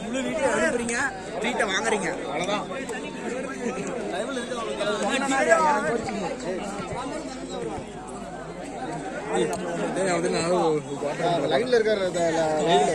முழு வீட்டை அனுப்புறீங்க வீட்டை வாங்குறீங்க அவ்வளவுதான் லைன்ல இருக்காரு லைன்ல